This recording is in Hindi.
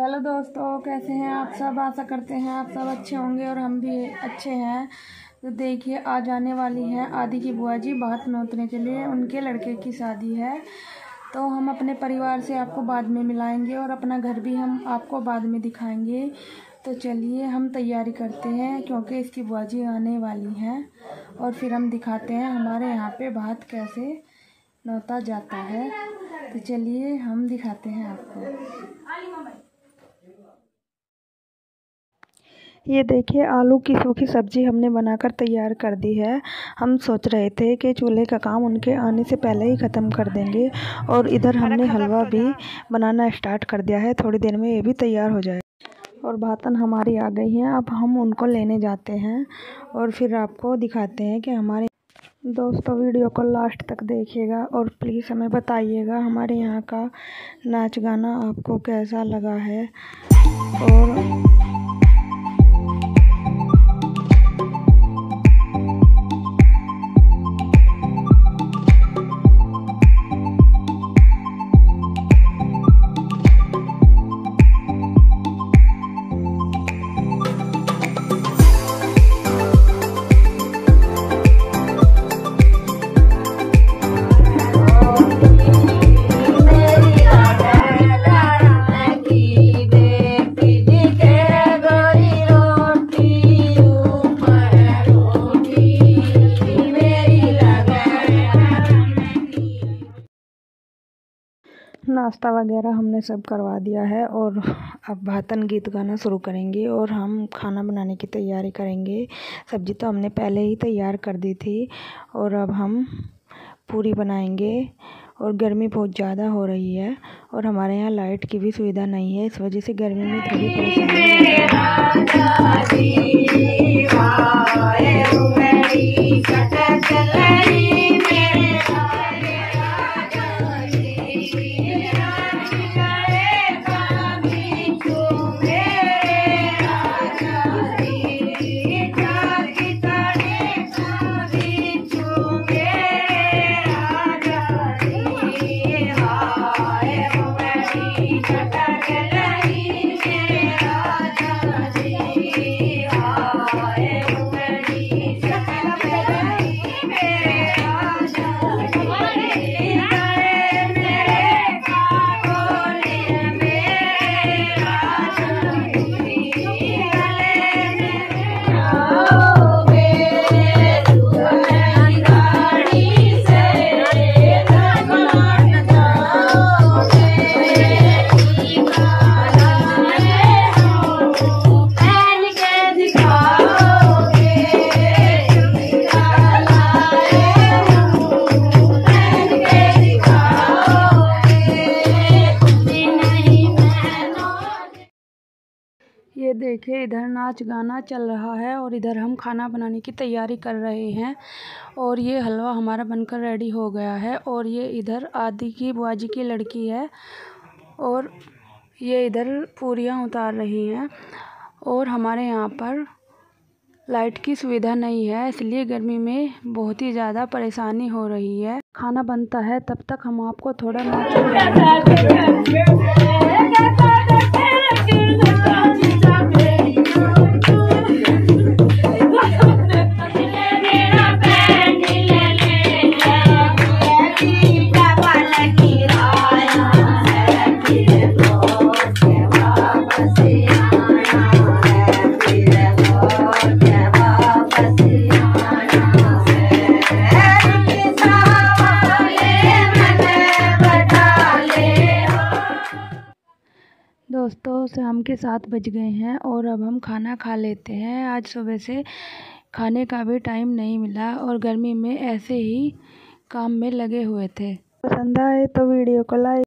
हेलो दोस्तों, कैसे हैं आप सब? आशा करते हैं आप सब अच्छे होंगे और हम भी अच्छे हैं। तो देखिए, आज आने वाली हैं आदि की बुआ जी बात नोतने के लिए। उनके लड़के की शादी है। तो हम अपने परिवार से आपको बाद में मिलाएँगे और अपना घर भी हम आपको बाद में दिखाएँगे। तो चलिए, हम तैयारी करते हैं क्योंकि इसकी बुआ जी आने वाली हैं और फिर हम दिखाते हैं हमारे यहाँ पे बात कैसे नोता जाता है। तो चलिए, हम दिखाते हैं आपको। ये देखिए आलू की सूखी सब्ज़ी हमने बनाकर तैयार कर दी है। हम सोच रहे थे कि चूल्हे का काम उनके आने से पहले ही ख़त्म कर देंगे और इधर हमने हलवा भी बनाना स्टार्ट कर दिया है। थोड़ी देर में ये भी तैयार हो जाए। और भातन हमारी आ गई हैं। अब हम उनको लेने जाते हैं और फिर आपको दिखाते हैं कि हमारे दोस्तों वीडियो को लास्ट तक देखिएगा और प्लीज़ हमें बताइएगा हमारे यहाँ का नाच गाना आपको कैसा लगा है। और नाश्ता वगैरह हमने सब करवा दिया है और अब भातन गीत गाना शुरू करेंगे और हम खाना बनाने की तैयारी करेंगे। सब्ज़ी तो हमने पहले ही तैयार कर दी थी और अब हम पूरी बनाएँगे और गर्मी बहुत ज़्यादा हो रही है और हमारे यहाँ लाइट की भी सुविधा नहीं है, इस वजह से गर्मी में थोड़ी परेशानी ये देखिए इधर नाच गाना चल रहा है और इधर हम खाना बनाने की तैयारी कर रहे हैं। और ये हलवा हमारा बनकर रेडी हो गया है और ये इधर आदि की, बुआजी की लड़की है और ये इधर पूरियाँ उतार रही हैं और हमारे यहाँ पर लाइट की सुविधा नहीं है, इसलिए गर्मी में बहुत ही ज़्यादा परेशानी हो रही है। खाना बनता है, तब तक हम आपको थोड़ा दोस्तों, शाम के सात बज गए हैं और अब हम खाना खा लेते हैं। आज सुबह से खाने का भी टाइम नहीं मिला और गर्मी में ऐसे ही काम में लगे हुए थे। पसंद आए तो वीडियो को लाइक